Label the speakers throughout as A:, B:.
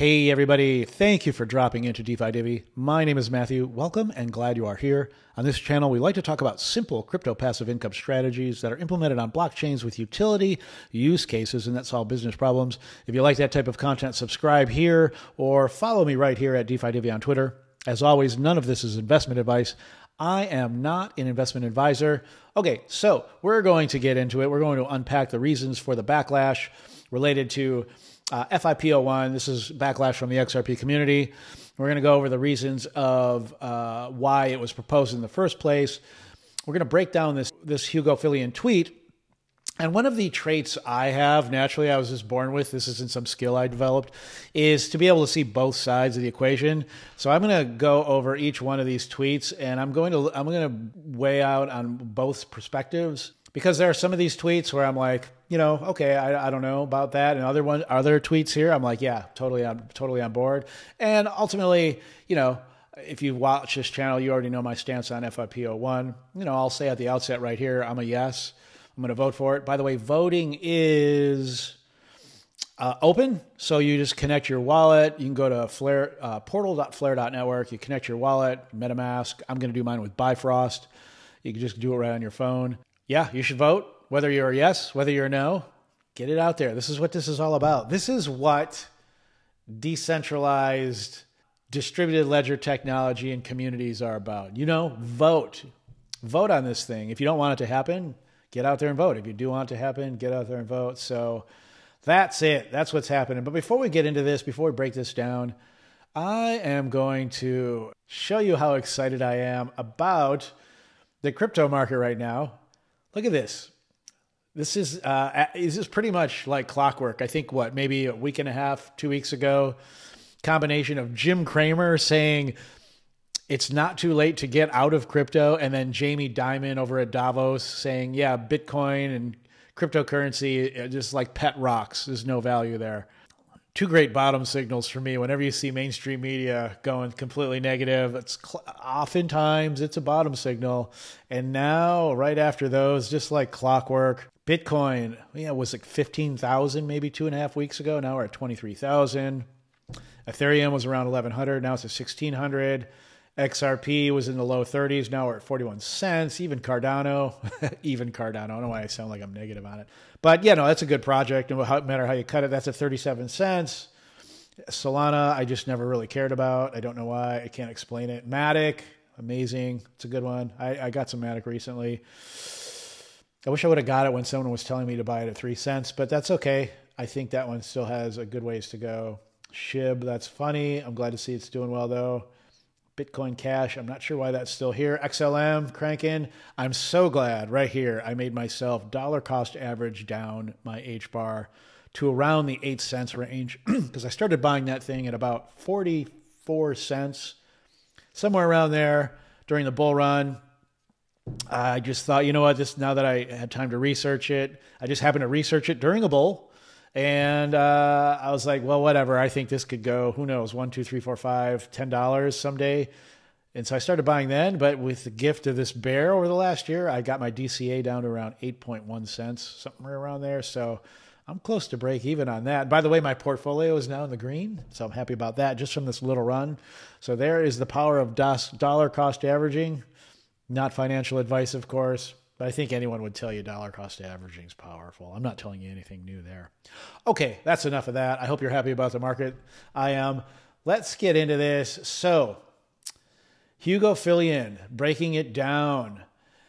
A: Hey, everybody. Thank you for dropping into DeFi Divvy. My name is Matthew. Welcome and glad you are here. On this channel, we like to talk about simple crypto passive income strategies that are implemented on blockchains with utility use cases and that solve business problems. If you like that type of content, subscribe here or follow me right here at DeFi Divvy on Twitter. As always, none of this is investment advice. I am not an investment advisor. Okay, so we're going to get into it. We're going to unpack the reasons for the backlash related to uh, FIP01. This is backlash from the XRP community. We're going to go over the reasons of uh, why it was proposed in the first place. We're going to break down this this Hugo Philion tweet. And one of the traits I have naturally, I was just born with. This isn't some skill I developed, is to be able to see both sides of the equation. So I'm going to go over each one of these tweets, and I'm going to I'm going to weigh out on both perspectives because there are some of these tweets where I'm like, you know, okay, I, I don't know about that, and other one other tweets here, I'm like, yeah, totally on totally on board. And ultimately, you know, if you watch this channel, you already know my stance on FIP01. You know, I'll say at the outset right here, I'm a yes. I'm going to vote for it. By the way, voting is uh, open, so you just connect your wallet. You can go to Flare uh, portal.flare.network. You connect your wallet, MetaMask. I'm going to do mine with Bifrost. You can just do it right on your phone yeah, you should vote, whether you're a yes, whether you're a no. Get it out there. This is what this is all about. This is what decentralized distributed ledger technology and communities are about. You know, vote. Vote on this thing. If you don't want it to happen, get out there and vote. If you do want it to happen, get out there and vote. So that's it. That's what's happening. But before we get into this, before we break this down, I am going to show you how excited I am about the crypto market right now. Look at this. This is uh, this is pretty much like clockwork. I think what maybe a week and a half, two weeks ago, combination of Jim Cramer saying it's not too late to get out of crypto, and then Jamie Dimon over at Davos saying, yeah, Bitcoin and cryptocurrency just like pet rocks. There's no value there two great bottom signals for me. Whenever you see mainstream media going completely negative, it's cl- oftentimes it's a bottom signal. And now, right after those, just like clockwork, Bitcoin, yeah, was like fifteen thousand maybe two and a half weeks ago. Now we're at twenty three thousand. Ethereum was around eleven hundred. Now it's at sixteen hundred. XRP was in the low 30s. Now we're at 41 cents. Even Cardano, even Cardano. I don't know why I sound like I'm negative on it. But, yeah, no, that's a good project. No matter how you cut it, that's at 37 cents. Solana, I just never really cared about. I don't know why. I can't explain it. Matic, amazing. It's a good one. I, I got some Matic recently. I wish I would have got it when someone was telling me to buy it at three cents, but that's okay. I think that one still has a good ways to go. Shib, that's funny. I'm glad to see it's doing well, though. Bitcoin Cash. I'm not sure why that's still here. XLM cranking. I'm so glad right here I made myself dollar cost average down my H bar to around the 8 cents range because I started buying that thing at about 44 cents, somewhere around there during the bull run. I just thought, you know what, just now that I had time to research it, I just happened to research it during a bull and uh, I was like, well, whatever. I think this could go, who knows, one, two, three, four, five, ten dollars someday. And so I started buying then, but with the gift of this bear over the last year, I got my DCA down to around 8.1 cents, somewhere around there. So I'm close to break even on that. By the way, my portfolio is now in the green, so I'm happy about that just from this little run. So there is the power of dollar cost averaging. Not financial advice, of course, but I think anyone would tell you dollar cost averaging is powerful. I'm not telling you anything new there. Okay, that's enough of that. I hope you're happy about the market. I am. Let's get into this. So, Hugo Philion breaking it down.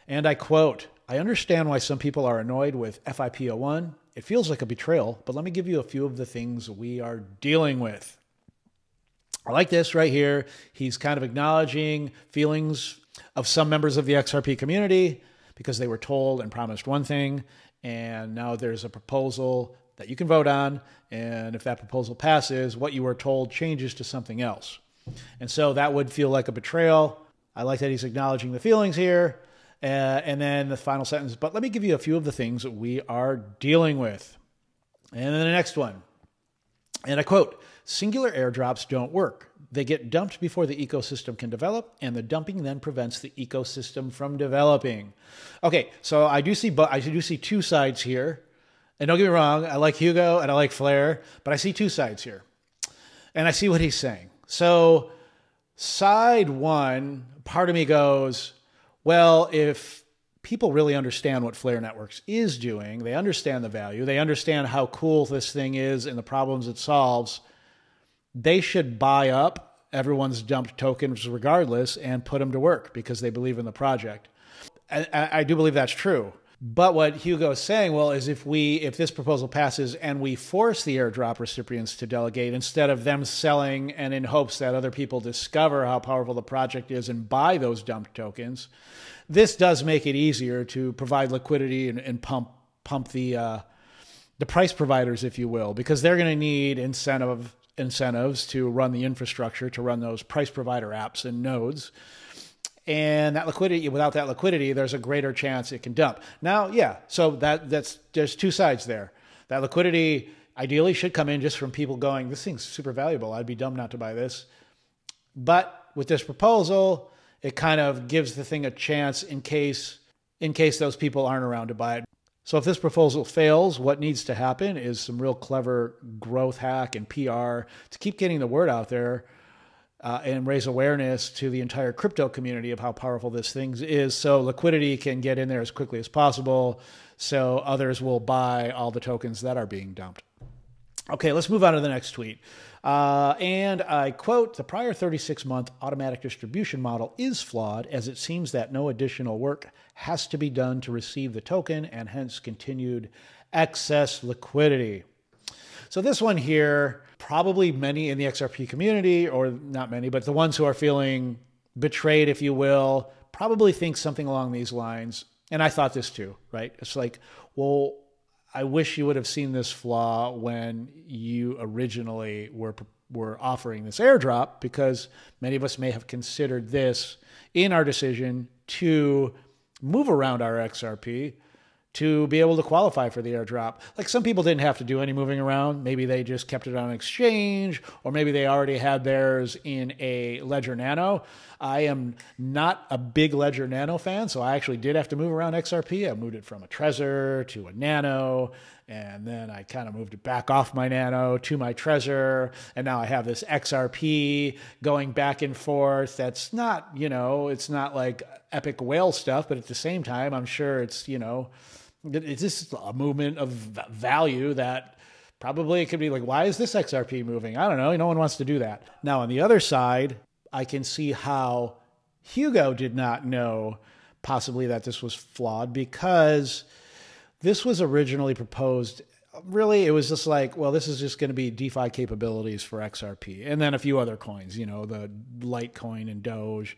A: And I quote I understand why some people are annoyed with FIP01. It feels like a betrayal, but let me give you a few of the things we are dealing with. I like this right here. He's kind of acknowledging feelings of some members of the XRP community because they were told and promised one thing, and now there's a proposal that you can vote on, and if that proposal passes, what you were told changes to something else. And so that would feel like a betrayal. I like that he's acknowledging the feelings here. Uh, and then the final sentence, but let me give you a few of the things that we are dealing with. And then the next one, and I quote Singular airdrops don't work. They get dumped before the ecosystem can develop, and the dumping then prevents the ecosystem from developing. Okay, so I do see, but I do see two sides here. And don't get me wrong, I like Hugo and I like Flare, but I see two sides here. And I see what he's saying. So, side one, part of me goes, well, if people really understand what Flare Networks is doing, they understand the value, they understand how cool this thing is and the problems it solves, they should buy up everyone's dumped tokens regardless and put them to work because they believe in the project. I, I do believe that's true. But what Hugo is saying, well, is if we if this proposal passes and we force the airdrop recipients to delegate instead of them selling and in hopes that other people discover how powerful the project is and buy those dumped tokens, this does make it easier to provide liquidity and, and pump pump the uh, the price providers, if you will, because they're going to need incentive incentives to run the infrastructure to run those price provider apps and nodes. And that liquidity without that liquidity there's a greater chance it can dump. Now yeah so that that's there's two sides there. That liquidity ideally should come in just from people going this thing's super valuable. I'd be dumb not to buy this. But with this proposal it kind of gives the thing a chance in case in case those people aren't around to buy it so if this proposal fails what needs to happen is some real clever growth hack and pr to keep getting the word out there uh, and raise awareness to the entire crypto community of how powerful this thing is so liquidity can get in there as quickly as possible so others will buy all the tokens that are being dumped. Okay, let's move on to the next tweet. Uh, and I quote The prior 36 month automatic distribution model is flawed as it seems that no additional work has to be done to receive the token and hence continued excess liquidity. So, this one here probably many in the XRP community, or not many, but the ones who are feeling betrayed, if you will, probably think something along these lines. And I thought this too, right? It's like, well, I wish you would have seen this flaw when you originally were were offering this airdrop, because many of us may have considered this in our decision to move around our XRP to be able to qualify for the airdrop. Like some people didn't have to do any moving around. Maybe they just kept it on exchange, or maybe they already had theirs in a Ledger Nano. I am not a big Ledger Nano fan, so I actually did have to move around XRP. I moved it from a Trezor to a Nano, and then I kind of moved it back off my Nano to my Trezor, and now I have this XRP going back and forth. That's not, you know, it's not like epic whale stuff, but at the same time, I'm sure it's, you know, it's just a movement of value that probably it could be like, why is this XRP moving? I don't know. No one wants to do that. Now, on the other side, I can see how Hugo did not know possibly that this was flawed because this was originally proposed. Really, it was just like, well, this is just going to be DeFi capabilities for XRP, and then a few other coins, you know, the Litecoin and Doge.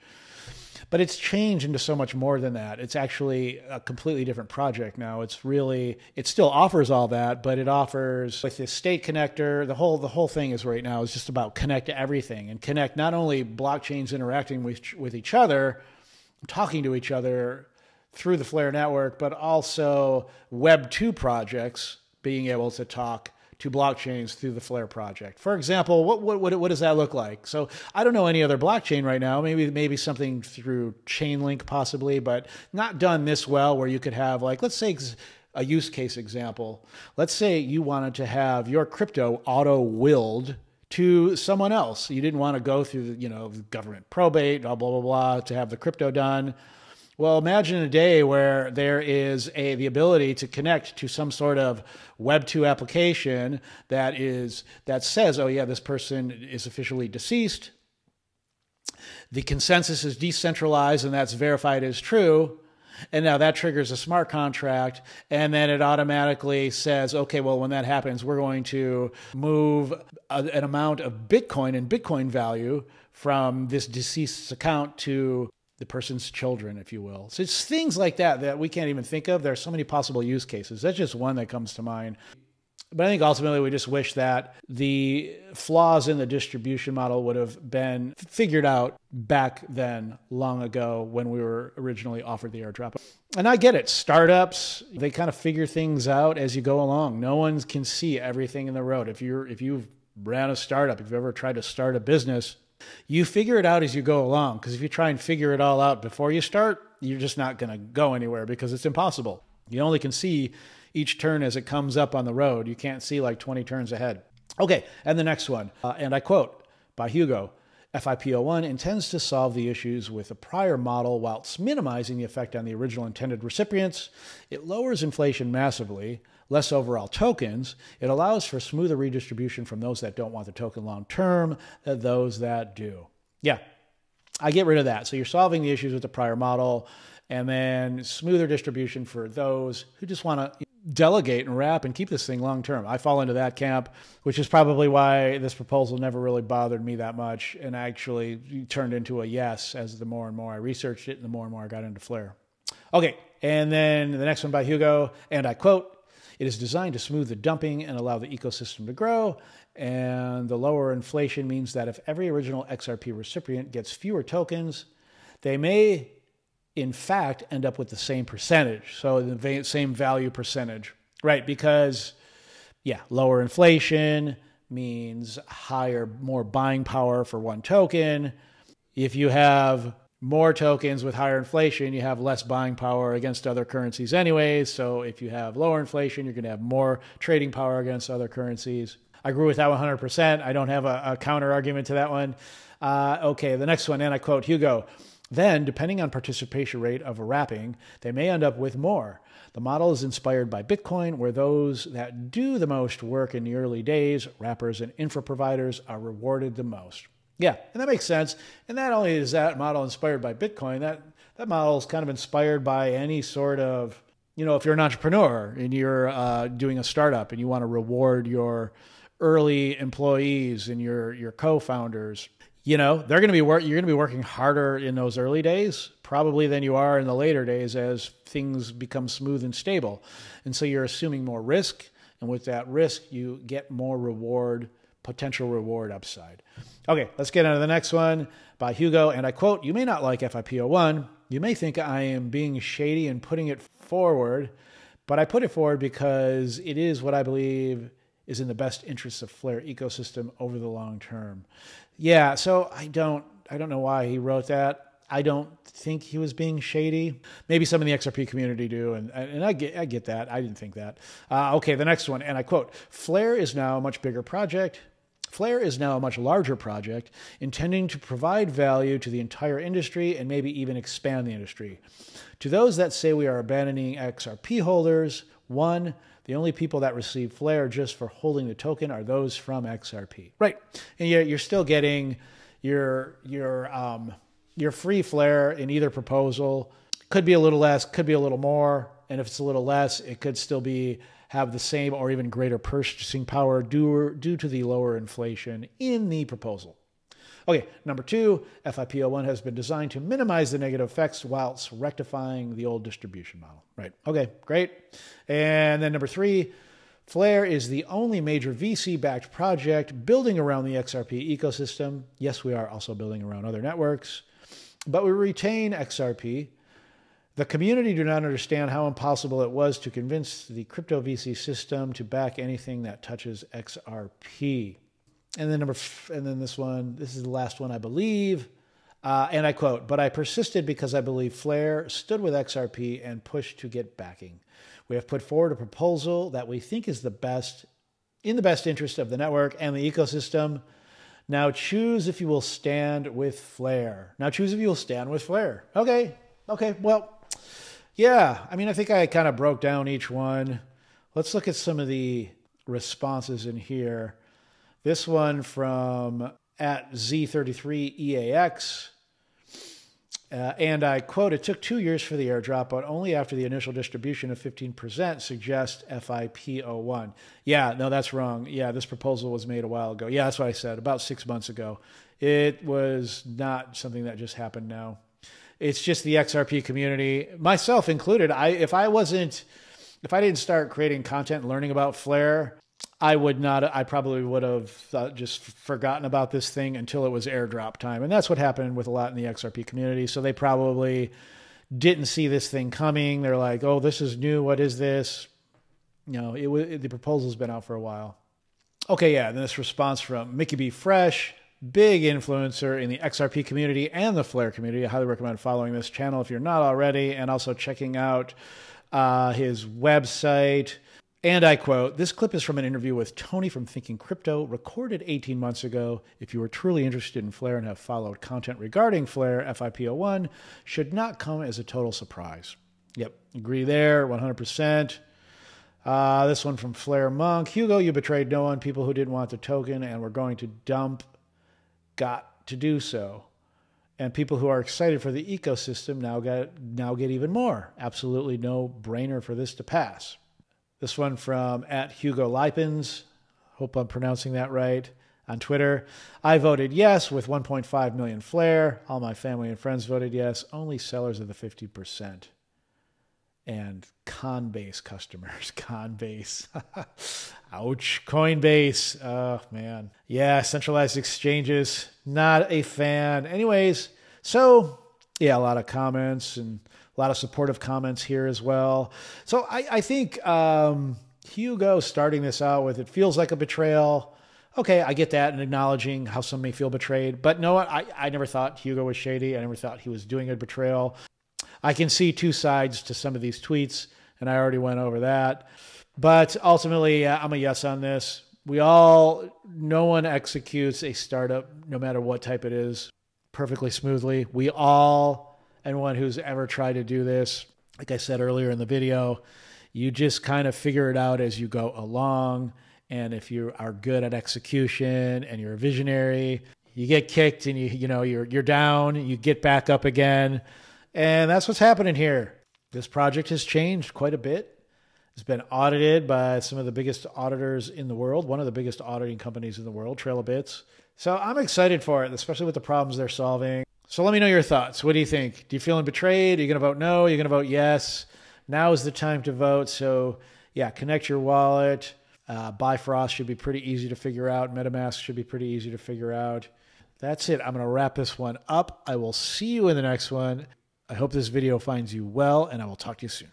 A: But it's changed into so much more than that. It's actually a completely different project now. It's really it still offers all that, but it offers with the state connector. The whole the whole thing is right now is just about connect everything and connect not only blockchains interacting with with each other, talking to each other through the Flare network, but also Web two projects being able to talk to blockchains through the Flare project. For example, what, what, what, what does that look like? So I don't know any other blockchain right now. Maybe maybe something through Chainlink possibly, but not done this well where you could have like let's say a use case example. Let's say you wanted to have your crypto auto willed to someone else. You didn't want to go through, you know, government probate, blah blah blah blah, to have the crypto done. Well, imagine a day where there is a the ability to connect to some sort of Web two application that is that says, "Oh yeah, this person is officially deceased." The consensus is decentralized, and that's verified as true. And now that triggers a smart contract, and then it automatically says, okay, well, when that happens, we're going to move a, an amount of Bitcoin and Bitcoin value from this deceased account to the person's children, if you will. So it's things like that that we can't even think of. There are so many possible use cases. That's just one that comes to mind. But I think ultimately we just wish that the flaws in the distribution model would have been figured out back then, long ago, when we were originally offered the airdrop. And I get it. Startups, they kind of figure things out as you go along. No one can see everything in the road. If you're if you've ran a startup, if you've ever tried to start a business, you figure it out as you go along. Because if you try and figure it all out before you start, you're just not going to go anywhere because it's impossible. You only can see each turn as it comes up on the road. You can't see like 20 turns ahead. Okay, and the next one, uh, and I quote by Hugo FIP01 intends to solve the issues with a prior model whilst minimizing the effect on the original intended recipients. It lowers inflation massively, less overall tokens. It allows for smoother redistribution from those that don't want the token long term than those that do. Yeah, I get rid of that. So you're solving the issues with the prior model and then smoother distribution for those who just want to delegate and wrap and keep this thing long term. I fall into that camp, which is probably why this proposal never really bothered me that much and actually turned into a yes as the more and more I researched it and the more and more I got into Flare. Okay, and then the next one by Hugo, and I quote, it is designed to smooth the dumping and allow the ecosystem to grow. And the lower inflation means that if every original XRP recipient gets fewer tokens, they may in fact end up with the same percentage. So the same value percentage, right? Because, yeah, lower inflation means higher, more buying power for one token. If you have more tokens with higher inflation, you have less buying power against other currencies, anyways. So if you have lower inflation, you're going to have more trading power against other currencies. I agree with that 100%. I don't have a, a counter argument to that one. Uh, okay, the next one, and I quote Hugo. Then, depending on participation rate of a wrapping, they may end up with more. The model is inspired by Bitcoin, where those that do the most work in the early days, wrappers and infra providers, are rewarded the most. Yeah, and that makes sense. And not only is that model inspired by Bitcoin, that, that model is kind of inspired by any sort of, you know, if you're an entrepreneur and you're uh, doing a startup and you want to reward your early employees and your, your co founders you know they're going to be you're going to be working harder in those early days probably than you are in the later days as things become smooth and stable and so you're assuming more risk and with that risk you get more reward potential reward upside okay let's get into the next one by hugo and i quote you may not like fip01 you may think i am being shady and putting it forward but i put it forward because it is what i believe is in the best interests of Flare ecosystem over the long term. Yeah, so I don't I don't know why he wrote that. I don't think he was being shady. Maybe some in the XRP community do, and and I get I get that. I didn't think that. Uh, okay, the next one, and I quote: "Flare is now a much bigger project." Flare is now a much larger project, intending to provide value to the entire industry and maybe even expand the industry. To those that say we are abandoning XRP holders, one, the only people that receive Flare just for holding the token are those from XRP. Right. And you're, you're still getting your, your, um, your free Flare in either proposal. Could be a little less, could be a little more. And if it's a little less, it could still be have the same or even greater purchasing power due, due to the lower inflation in the proposal. Okay, number two, FIP01 has been designed to minimize the negative effects whilst rectifying the old distribution model. Right. Okay, great. And then number three, Flare is the only major VC backed project building around the XRP ecosystem. Yes, we are also building around other networks, but we retain XRP. The community do not understand how impossible it was to convince the crypto VC system to back anything that touches XRP and then number, f- and then this one, this is the last one, I believe. Uh, and I quote, but I persisted because I believe Flare stood with XRP and pushed to get backing. We have put forward a proposal that we think is the best, in the best interest of the network and the ecosystem. Now choose if you will stand with Flare. Now choose if you will stand with Flare. Okay, okay, well, yeah, I mean, I think I kind of broke down each one. Let's look at some of the responses in here. This one from at Z33EAX. Uh, and I quote, it took two years for the airdrop, but only after the initial distribution of 15% suggest FIP01. Yeah, no, that's wrong. Yeah, this proposal was made a while ago. Yeah, that's what I said, about six months ago. It was not something that just happened now. It's just the XRP community, myself included. I if I wasn't if I didn't start creating content and learning about Flare, I would not, I probably would have just forgotten about this thing until it was airdrop time. And that's what happened with a lot in the XRP community. So they probably didn't see this thing coming. They're like, oh, this is new. What is this? You know, it, it the proposal's been out for a while. Okay, yeah. And this response from Mickey B. Fresh, big influencer in the XRP community and the Flare community. I highly recommend following this channel if you're not already, and also checking out uh, his website And I quote This clip is from an interview with Tony from Thinking Crypto, recorded 18 months ago. If you are truly interested in Flare and have followed content regarding Flare, FIP01 should not come as a total surprise. Yep, agree there, 100%. Uh, this one from Flare Monk Hugo, you betrayed no one. People who didn't want the token and were going to dump got to do so. And people who are excited for the ecosystem now get, now get even more. Absolutely no brainer for this to pass. This one from at Hugo Lipens. Hope I'm pronouncing that right. On Twitter, I voted yes with 1.5 million flare. All my family and friends voted yes. Only sellers of the 50%. And Coinbase customers. Coinbase. Ouch. Coinbase. Oh, man. Yeah, centralized exchanges. Not a fan. Anyways, so yeah, a lot of comments and a lot of supportive comments here as well. So I, I think um, Hugo starting this out with it feels like a betrayal. Okay, I get that and acknowledging how some may feel betrayed. But no, I, I never thought Hugo was shady. I never thought he was doing a betrayal. I can see two sides to some of these tweets, and I already went over that. But ultimately, uh, I'm a yes on this. We all, no one executes a startup, no matter what type it is, perfectly smoothly. We all anyone who's ever tried to do this, like I said earlier in the video, you just kind of figure it out as you go along. And if you are good at execution and you're a visionary, you get kicked and you you know you're you're down, you get back up again. And that's what's happening here. This project has changed quite a bit. It's been audited by some of the biggest auditors in the world, one of the biggest auditing companies in the world, Trail of Bits. So I'm excited for it, especially with the problems they're solving. So let me know your thoughts. What do you think? Do you feel betrayed? Are you going to vote no? Are you going to vote yes? Now is the time to vote. So yeah, connect your wallet. Uh, Bifrost should be pretty easy to figure out. MetaMask should be pretty easy to figure out. That's it. I'm going to wrap this one up. I will see you in the next one. I hope this video finds you well, and I will talk to you soon.